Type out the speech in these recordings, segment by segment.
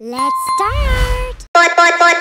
Let's start! Boy, boy, boy,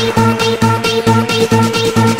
Thank you.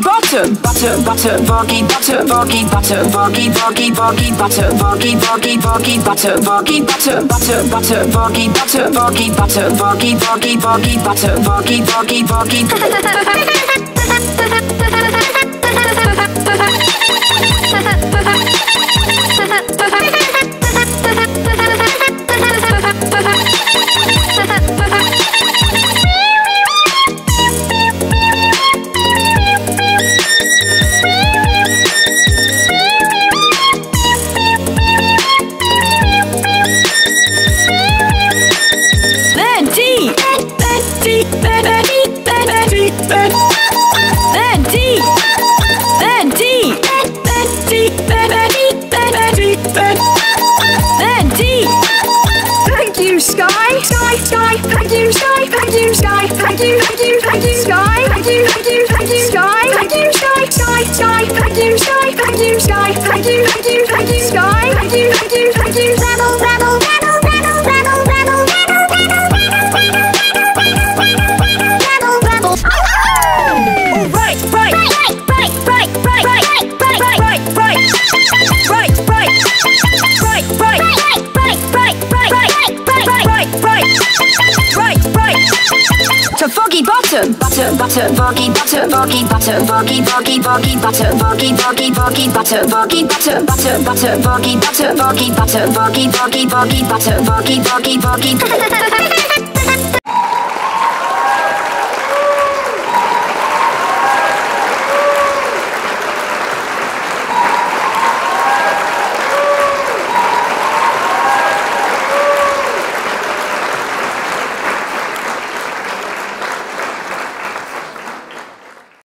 Butter, butter, butter, voggy, butter, voggy, butter, voggy, voggy, voggy, butter, voggy, voggy, voggy, butter, voggy, butter, butter, butter, voggy, butter, voggy, butter, voggy, voggy, voggy, butter, voggy, voggy, voggy. Butter, butter, voggy, butter, voggy, butter, voggy, voggy, voggy, butter, voggy, voggy, voggy, butter, voggy, butter, butter, butter, voggy, butter, voggy, butter, voggy, voggy, voggy, butter, voggy, voggy, voggy.